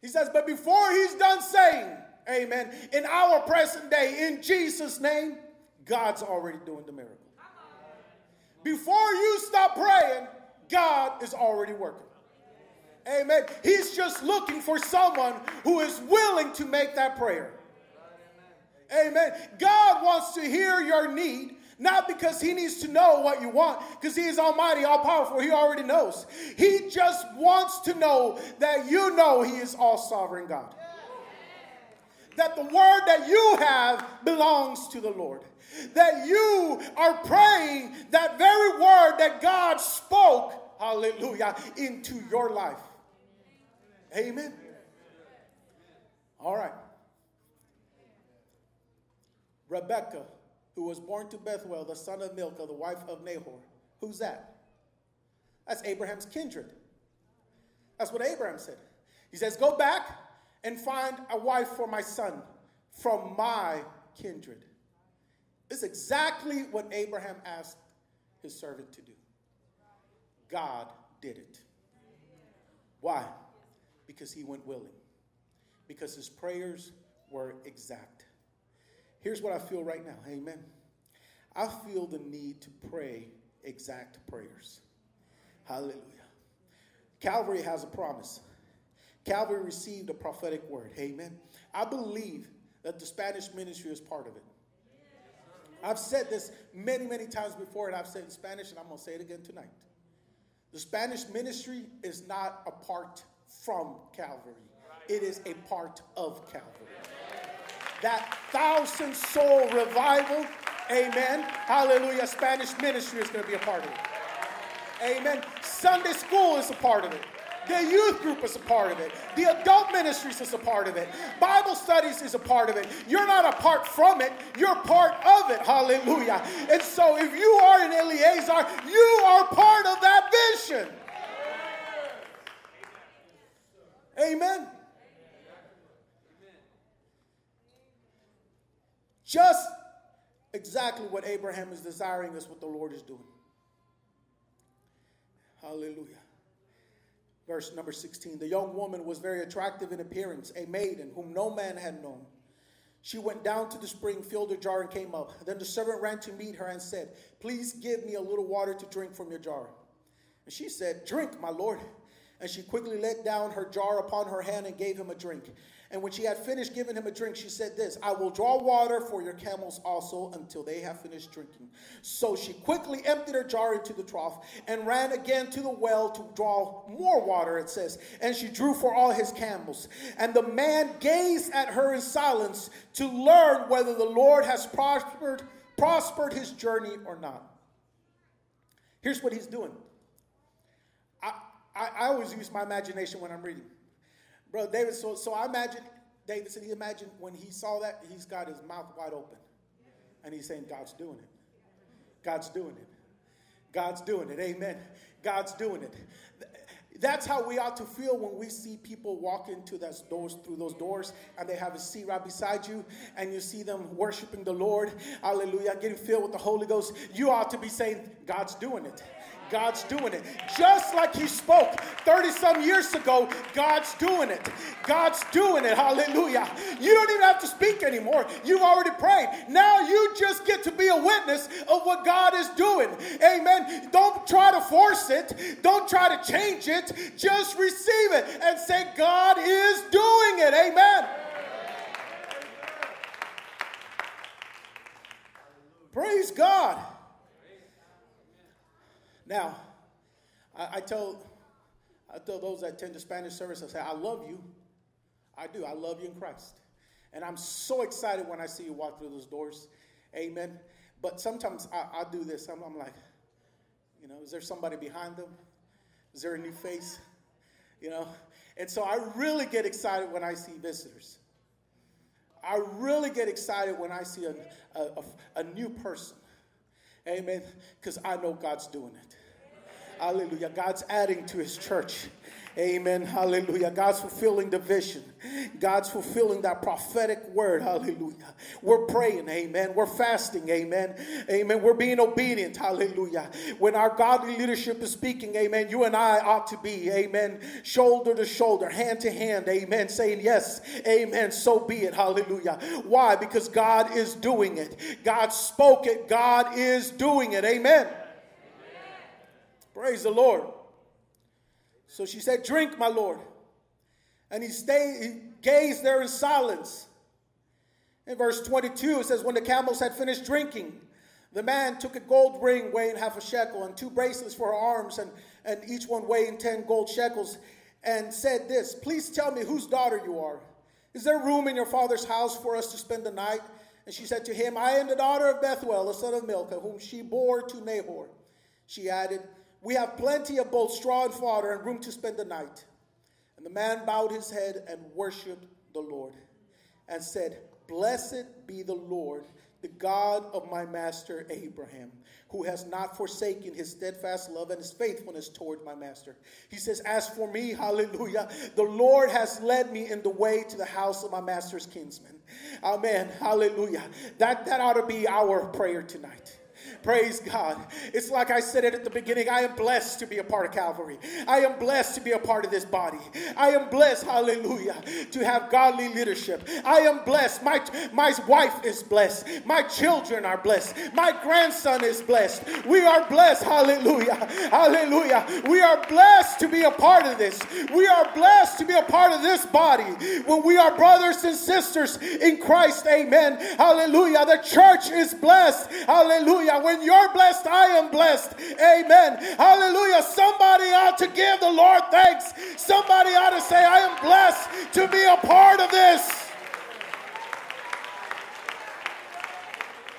He says, but before he's done saying, amen, in our present day, in Jesus' name, God's already doing the miracle. Before you stop praying, God is already working. Amen. He's just looking for someone who is willing to make that prayer. Amen. God wants to hear your need, not because he needs to know what you want, because he is almighty, all powerful. He already knows. He just wants to know that you know he is all sovereign God. That the word that you have belongs to the Lord that you are praying that very word that God spoke, hallelujah, into your life. Amen. All right. Rebecca, who was born to Bethuel, the son of Milcah, the wife of Nahor. Who's that? That's Abraham's kindred. That's what Abraham said. He says, Go back and find a wife for my son from my kindred. Is exactly what Abraham asked his servant to do. God did it. Why? Because he went willing. Because his prayers were exact. Here's what I feel right now. Amen. I feel the need to pray exact prayers. Hallelujah. Calvary has a promise. Calvary received a prophetic word. Amen. I believe that the Spanish ministry is part of it. I've said this many, many times before, and I've said in Spanish, and I'm going to say it again tonight. The Spanish ministry is not apart from Calvary, it is a part of Calvary. That thousand soul revival, amen, hallelujah, Spanish ministry is going to be a part of it. Amen. Sunday school is a part of it. The youth group is a part of it. The adult ministries is a part of it. Bible studies is a part of it. You're not apart from it, you're part of it. Hallelujah. And so if you are an Eleazar, you are part of that vision. Amen. Just exactly what Abraham is desiring is what the Lord is doing. Hallelujah. Verse number 16 The young woman was very attractive in appearance, a maiden whom no man had known. She went down to the spring, filled her jar, and came up. Then the servant ran to meet her and said, Please give me a little water to drink from your jar. And she said, Drink, my lord. And she quickly let down her jar upon her hand and gave him a drink. And when she had finished giving him a drink, she said this I will draw water for your camels also until they have finished drinking. So she quickly emptied her jar into the trough and ran again to the well to draw more water, it says. And she drew for all his camels. And the man gazed at her in silence to learn whether the Lord has prospered, prospered his journey or not. Here's what he's doing. I, I, always use my imagination when I'm reading. Bro, David, so, so I imagine, David said he imagined when he saw that, he's got his mouth wide open. And he's saying, God's doing it. God's doing it. God's doing it. Amen. God's doing it. That's how we ought to feel when we see people walk into those doors through those doors and they have a seat right beside you and you see them worshiping the Lord. Hallelujah. Getting filled with the Holy Ghost. You ought to be saying, God's doing it. God's doing it. Just like He spoke 30 some years ago, God's doing it. God's doing it. Hallelujah. You don't even have to speak anymore. You've already prayed. Now you just get to be a witness of what God is doing. Amen. Don't try to force it, don't try to change it. Just receive it and say, God is doing it. Amen. Praise God. Now, I, I, tell I tell those that attend the Spanish service, I say, I love you. I do. I love you in Christ. And I'm so excited when I see you walk through those doors. Amen. But sometimes I, I do this. I'm, I'm like, you know, is there somebody behind them? Is there a new face? You know? And so I really get excited when I see visitors. I really get excited when I see a, a, a, a new person. Amen. Because I know God's doing it. Hallelujah. God's adding to his church. Amen. Hallelujah. God's fulfilling the vision. God's fulfilling that prophetic word. Hallelujah. We're praying. Amen. We're fasting. Amen. Amen. We're being obedient. Hallelujah. When our godly leadership is speaking, amen, you and I ought to be, amen, shoulder to shoulder, hand to hand. Amen. Saying, yes, amen. So be it. Hallelujah. Why? Because God is doing it. God spoke it. God is doing it. Amen. Praise the Lord. So she said, Drink, my Lord. And he stayed, he gazed there in silence. In verse 22, it says, When the camels had finished drinking, the man took a gold ring weighing half a shekel and two bracelets for her arms, and, and each one weighing 10 gold shekels, and said this Please tell me whose daughter you are. Is there room in your father's house for us to spend the night? And she said to him, I am the daughter of Bethuel, the son of Milcah, whom she bore to Nahor. She added, we have plenty of both straw and fodder and room to spend the night. And the man bowed his head and worshiped the Lord and said, Blessed be the Lord, the God of my master Abraham, who has not forsaken his steadfast love and his faithfulness toward my master. He says, As for me, hallelujah, the Lord has led me in the way to the house of my master's kinsman. Amen. Hallelujah. That, that ought to be our prayer tonight. Praise God. It's like I said it at the beginning. I am blessed to be a part of Calvary. I am blessed to be a part of this body. I am blessed, hallelujah, to have godly leadership. I am blessed. My, my wife is blessed. My children are blessed. My grandson is blessed. We are blessed, hallelujah. Hallelujah. We are blessed to be a part of this. We are blessed to be a part of this body. When we are brothers and sisters in Christ, amen. Hallelujah. The church is blessed. Hallelujah when you're blessed, I am blessed. Amen. Hallelujah. Somebody ought to give the Lord thanks. Somebody ought to say, I am blessed to be a part of this.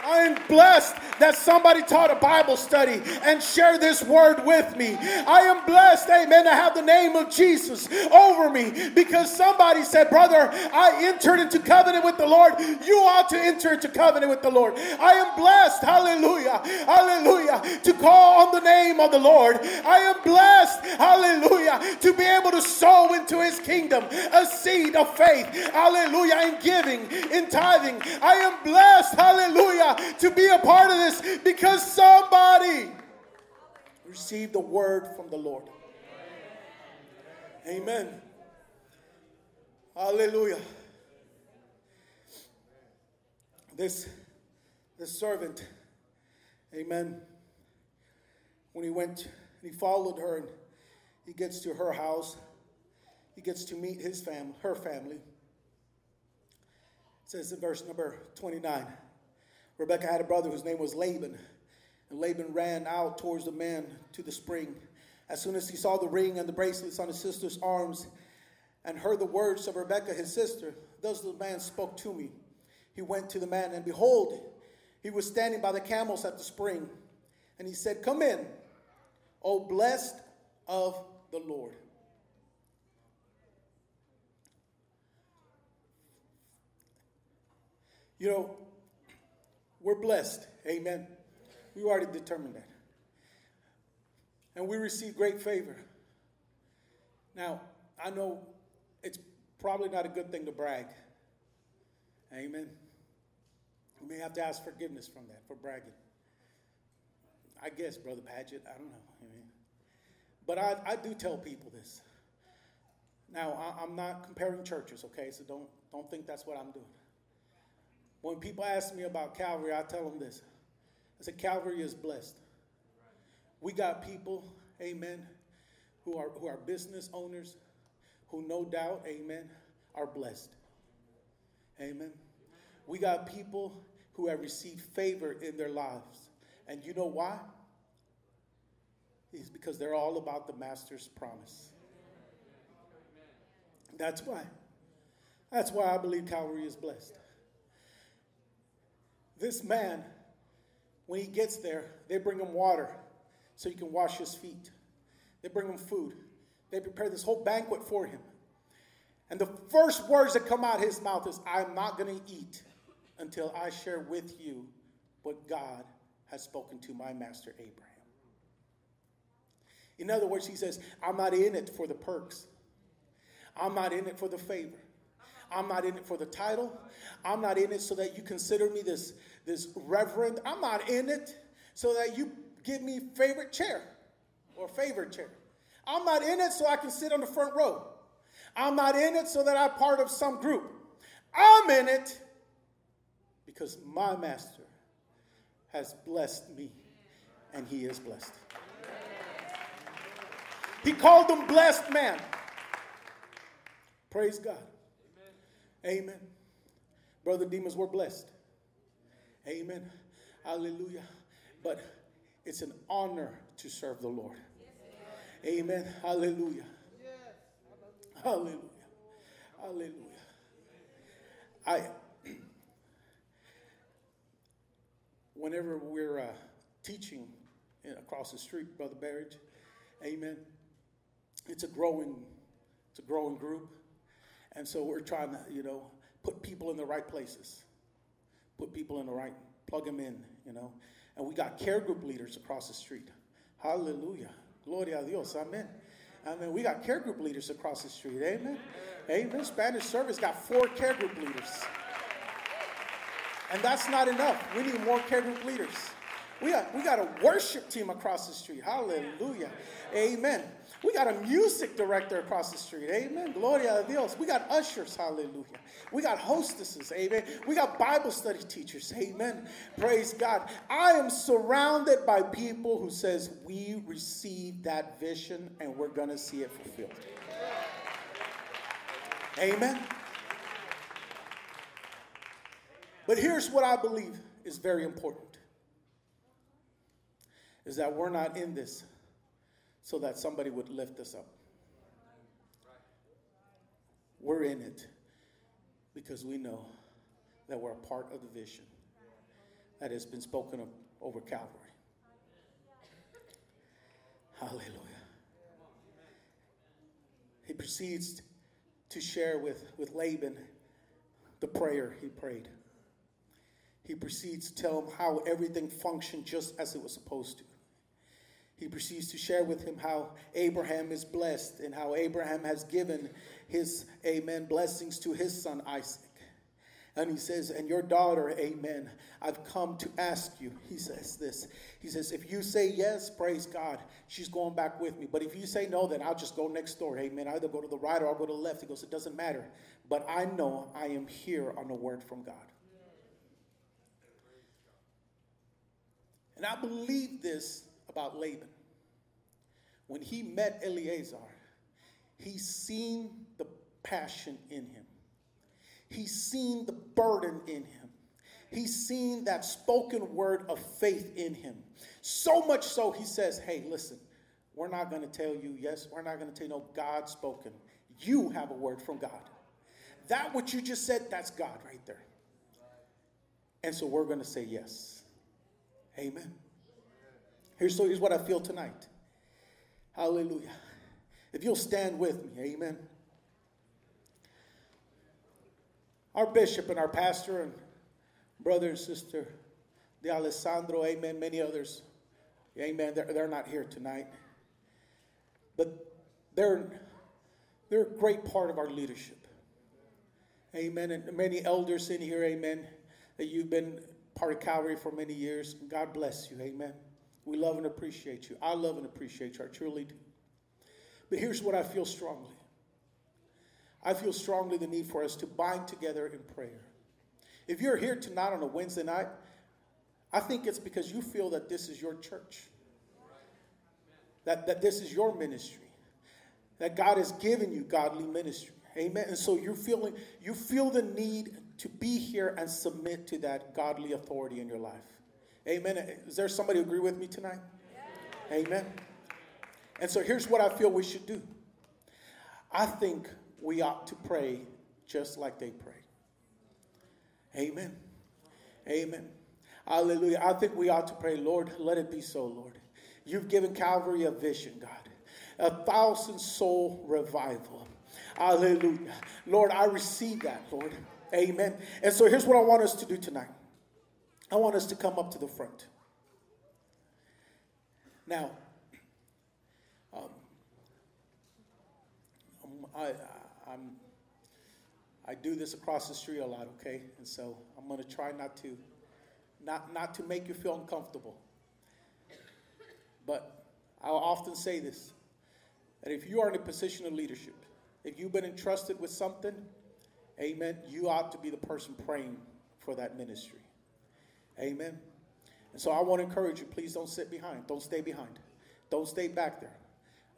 I am blessed that somebody taught a Bible study and shared this word with me. I am blessed, amen, to have the name of Jesus over me because somebody said, Brother, I entered into covenant with the Lord. You ought to enter into covenant with the Lord. I am blessed, hallelujah, hallelujah, to call on the name of the Lord. I am blessed, hallelujah, to be able to sow into his kingdom a seed of faith, hallelujah, in giving, in tithing. I am blessed, hallelujah, to be a part of this because somebody received the word from the Lord. Amen. Hallelujah. This, this servant, amen, when he went, he followed her and he gets to her house, he gets to meet his family, her family. It says in verse number 29. Rebecca had a brother whose name was Laban. And Laban ran out towards the man to the spring. As soon as he saw the ring and the bracelets on his sister's arms and heard the words of Rebecca, his sister, thus the man spoke to me. He went to the man, and behold, he was standing by the camels at the spring. And he said, Come in, O blessed of the Lord. You know, we're blessed. Amen. We already determined that. And we receive great favor. Now, I know it's probably not a good thing to brag. Amen. We may have to ask forgiveness from that for bragging. I guess, Brother Paget, I don't know. I mean, but I, I do tell people this. Now, I, I'm not comparing churches, okay? So don't, don't think that's what I'm doing. When people ask me about Calvary, I tell them this. I said, Calvary is blessed. We got people, amen, who are, who are business owners, who no doubt, amen, are blessed. Amen. We got people who have received favor in their lives. And you know why? It's because they're all about the Master's promise. That's why. That's why I believe Calvary is blessed. This man, when he gets there, they bring him water so he can wash his feet. They bring him food. They prepare this whole banquet for him. And the first words that come out of his mouth is, I'm not going to eat until I share with you what God has spoken to my master Abraham. In other words, he says, I'm not in it for the perks. I'm not in it for the favor. I'm not in it for the title. I'm not in it so that you consider me this, this reverend. I'm not in it so that you give me favorite chair or favorite chair. I'm not in it so I can sit on the front row. I'm not in it so that I'm part of some group. I'm in it because my master has blessed me and he is blessed. He called them blessed man. Praise God. Amen. Brother Demas, we're blessed. Amen. Hallelujah. But it's an honor to serve the Lord. Amen. Hallelujah. Hallelujah. Hallelujah. I whenever we're uh, teaching across the street, Brother Barrage, amen. It's a growing, it's a growing group. And so we're trying to, you know, put people in the right places. Put people in the right, plug them in, you know. And we got care group leaders across the street. Hallelujah. Gloria a Dios. Amen. Amen. We got care group leaders across the street. Amen. Amen. Spanish service got four care group leaders. And that's not enough. We need more care group leaders. We got, we got a worship team across the street. Hallelujah. Amen. We got a music director across the street. Amen. Gloria a Dios. We got ushers. Hallelujah. We got hostesses. Amen. We got Bible study teachers. Amen. Praise God. I am surrounded by people who says we received that vision and we're going to see it fulfilled. Amen. But here's what I believe is very important is that we're not in this so that somebody would lift us up. We're in it because we know that we're a part of the vision that has been spoken of over Calvary. Hallelujah. He proceeds to share with, with Laban the prayer he prayed he proceeds to tell him how everything functioned just as it was supposed to. He proceeds to share with him how Abraham is blessed and how Abraham has given his, amen, blessings to his son Isaac. And he says, And your daughter, amen, I've come to ask you. He says this. He says, If you say yes, praise God, she's going back with me. But if you say no, then I'll just go next door, amen. I either go to the right or I'll go to the left. He goes, It doesn't matter. But I know I am here on the word from God. And I believe this about Laban. When he met Eleazar, he seen the passion in him. He seen the burden in him. He seen that spoken word of faith in him. So much so, he says, Hey, listen, we're not going to tell you yes, we're not going to tell you no, God spoken. You have a word from God. That what you just said, that's God right there. And so we're going to say yes. Amen. Here's, so here's what I feel tonight. Hallelujah. If you'll stand with me, amen. Our bishop and our pastor and brother and sister, the Alessandro, amen, many others, amen, they're, they're not here tonight. But they're, they're a great part of our leadership. Amen. And many elders in here, amen, that you've been part of Calvary for many years. God bless you, amen. We love and appreciate you. I love and appreciate you. I truly do. But here's what I feel strongly I feel strongly the need for us to bind together in prayer. If you're here tonight on a Wednesday night, I think it's because you feel that this is your church, that, that this is your ministry, that God has given you godly ministry. Amen. And so you're feeling you feel the need to be here and submit to that godly authority in your life. Amen. Is there somebody agree with me tonight? Amen. And so here's what I feel we should do. I think we ought to pray just like they pray. Amen. Amen. Hallelujah. I think we ought to pray, Lord, let it be so, Lord. You've given Calvary a vision, God, a thousand soul revival. Hallelujah. Lord, I receive that, Lord. Amen. And so here's what I want us to do tonight I want us to come up to the front. Now, um, I, I'm, I do this across the street a lot, okay? And so I'm going to try not to, not, not to make you feel uncomfortable. But I'll often say this that if you are in a position of leadership, if you've been entrusted with something, amen, you ought to be the person praying for that ministry. Amen. And so I want to encourage you, please don't sit behind. Don't stay behind. Don't stay back there.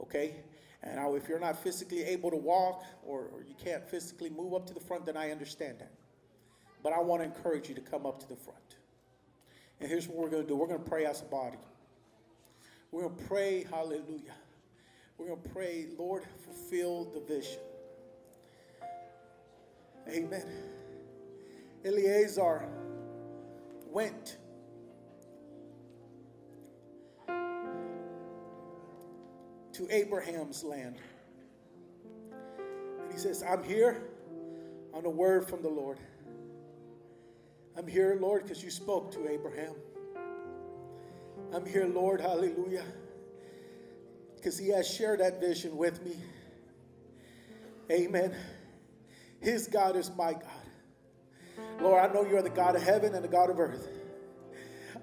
Okay? And if you're not physically able to walk or, or you can't physically move up to the front, then I understand that. But I want to encourage you to come up to the front. And here's what we're going to do we're going to pray as a body. We're going to pray, hallelujah. We're going to pray, Lord, fulfill the vision. Amen. Eleazar went to Abraham's land. And he says, I'm here on a word from the Lord. I'm here, Lord, because you spoke to Abraham. I'm here, Lord, hallelujah, because he has shared that vision with me. Amen. His God is my God. Lord, I know you are the God of heaven and the God of earth.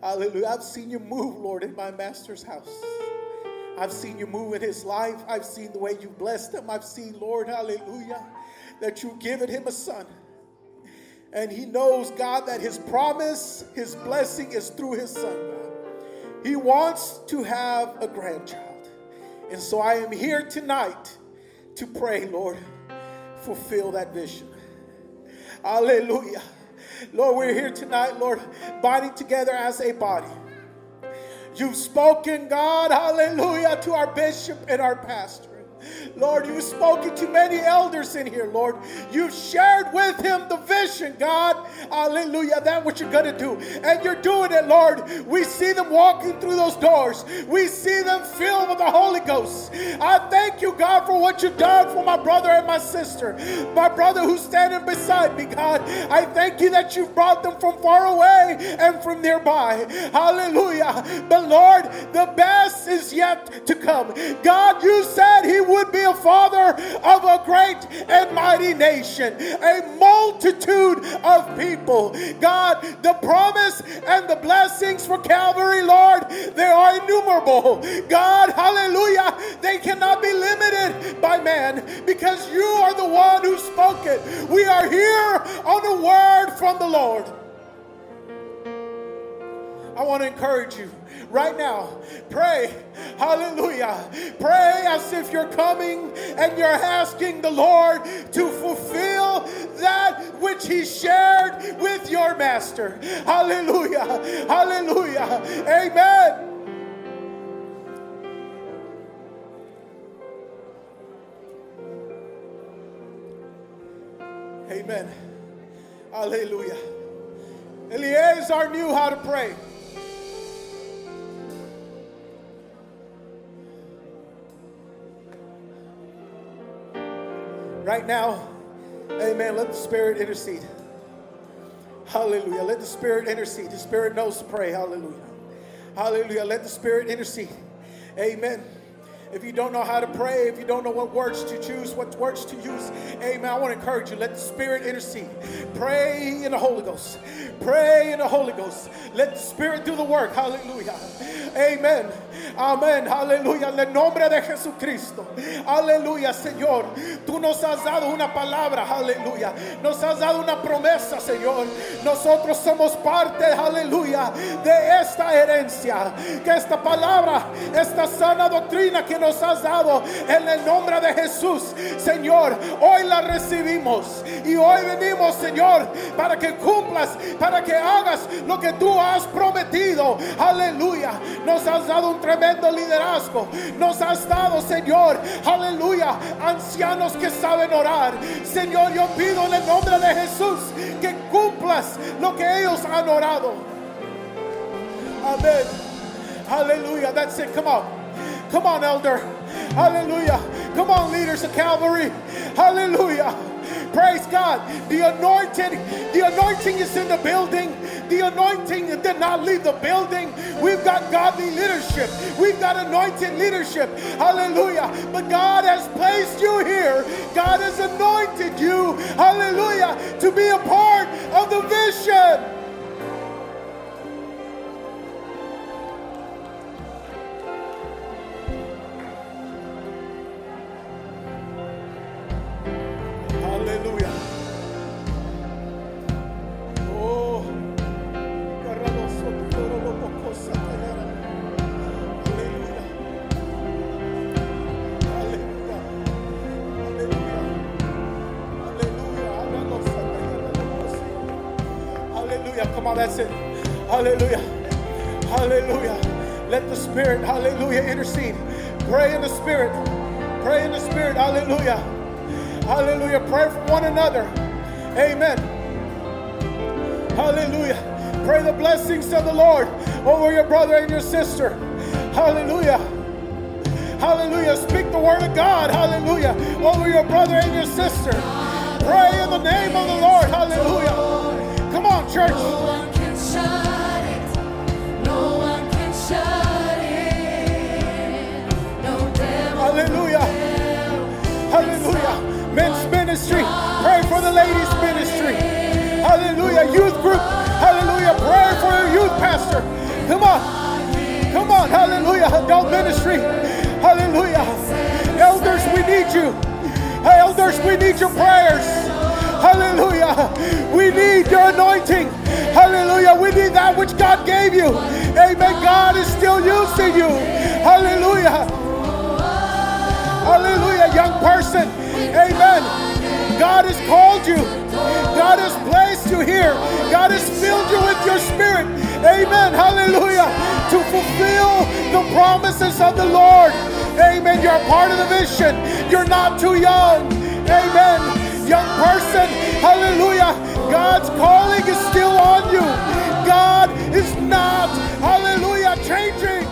Hallelujah. I've seen you move, Lord, in my master's house. I've seen you move in his life. I've seen the way you blessed him. I've seen, Lord, hallelujah, that you've given him a son. And he knows, God, that his promise, his blessing is through his son, He wants to have a grandchild. And so I am here tonight to pray, Lord, fulfill that vision. Hallelujah. Lord, we're here tonight, Lord, binding together as a body. You've spoken, God, hallelujah, to our bishop and our pastor. Lord, you've spoken to many elders in here, Lord. You've shared with him the vision, God. Hallelujah. That what you're going to do. And you're doing it, Lord. We see them walking through those doors. We see them filled with the Holy Ghost. I thank you, God, for what you've done for my brother and my sister. My brother who's standing beside me, God. I thank you that you've brought them from far away and from nearby. Hallelujah. But Lord, the best is yet to come. God, you said he would be a father of a great and mighty nation, a multitude of people. God, the promise and the blessings for Calvary, Lord, they are innumerable. God, hallelujah, they cannot be limited by man because you are the one who spoke it. We are here on a word from the Lord. I want to encourage you right now. Pray. Hallelujah. Pray as if you're coming and you're asking the Lord to fulfill that which He shared with your master. Hallelujah. Hallelujah. Amen. Amen. Hallelujah. Eleazar knew how to pray. Right now, amen, let the Spirit intercede. Hallelujah. Let the Spirit intercede. The Spirit knows to pray. Hallelujah. Hallelujah. Let the Spirit intercede. Amen. If you don't know how to pray, if you don't know what words to choose, what words to use, amen. I want to encourage you. Let the Spirit intercede. Pray in the Holy Ghost. Pray in the Holy Ghost. Let the Spirit do the work. Hallelujah. Amén. Amén, aleluya, en el nombre de Jesucristo. Aleluya, Señor. Tú nos has dado una palabra, aleluya. Nos has dado una promesa, Señor. Nosotros somos parte, aleluya, de esta herencia. Que esta palabra, esta sana doctrina que nos has dado en el nombre de Jesús, Señor, hoy la recibimos. Y hoy venimos, Señor, para que cumplas, para que hagas lo que tú has prometido. Aleluya. Nos has dado un tremendo liderazgo. Nos has dado, Señor, aleluya, ancianos que saben orar. Señor, yo pido en el nombre de Jesús que cumplas lo que ellos han orado. Amén. Hallelujah. That's it. Come on. Come on, elder. Hallelujah. Come on, leaders of Calvary. Hallelujah. Praise God. The anointing, the anointing is in the building. The anointing did not leave the building. We've got godly leadership. We've got anointed leadership. Hallelujah. But God has placed you here. God has anointed you. Hallelujah. To be a part of the vision. Hallelujah. Oh. Hallelujah. Come on, that's it. Hallelujah. Hallelujah. Let the Spirit, hallelujah, intercede. Pray in the Spirit. Pray in the Spirit. Hallelujah. Hallelujah. Pray for one another. Amen. Hallelujah. Pray the blessings of the Lord over your brother and your sister. Hallelujah. Hallelujah. Speak the word of God. Hallelujah. Over your brother and your sister. Pray in the name of the Lord. Hallelujah. Come on, church. Ministry. Pray for the ladies' ministry. Hallelujah. Youth group. Hallelujah. Pray for your youth pastor. Come on. Come on. Hallelujah. Adult ministry. Hallelujah. Elders, we need you. Elders, we need your prayers. Hallelujah. We need your anointing. Hallelujah. We need that which God gave you. Amen. God is still using you. Hallelujah. Hallelujah, young person. Amen. God has called you. God has placed you here. God has filled you with your spirit. Amen. Hallelujah. To fulfill the promises of the Lord. Amen. You're a part of the vision. You're not too young. Amen. Young person. Hallelujah. God's calling is still on you. God is not, hallelujah, changing.